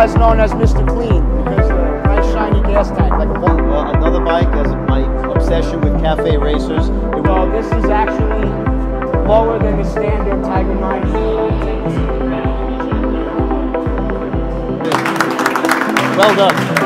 otherwise known as Mr. Clean, because uh, nice shiny gas tank like a uh, another bike as my obsession with cafe racers. Well, this is actually lower than the standard Tiger 9. Well done.